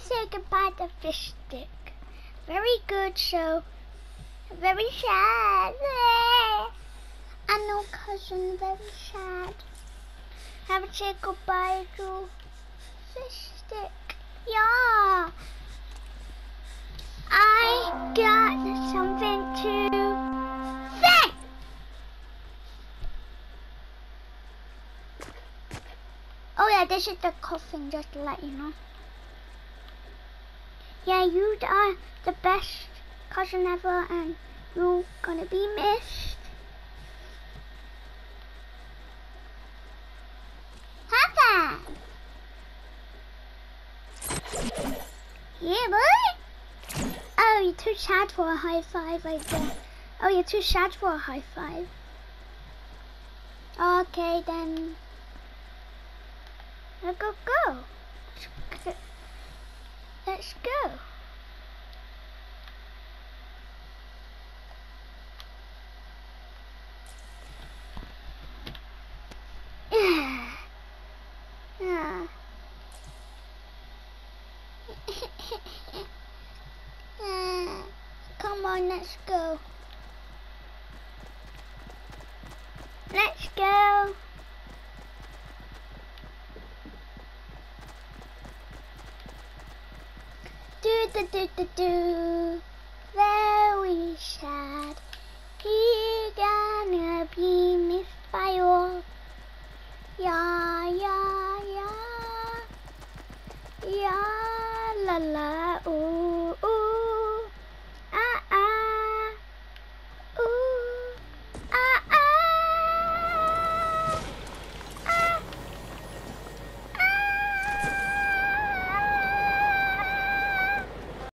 say goodbye to Fish Stick. Very good show. Very sad. I know cousin very sad. Have a say goodbye to Fish Stick. Yeah. I got something to say. Oh yeah, this is the coffin, just to let you know. Yeah, you are the best cousin ever, and you're gonna be missed. Papa! Yeah, boy? Oh, you're too sad for a high five, I guess. Oh, you're too sad for a high five. Okay, then. Go, go. Let's go. Come on, let's go. Let's go. Do do do do do. Very sad. He gonna be missed by all. Yeah, yeah, yeah. Yeah, la la, ooh.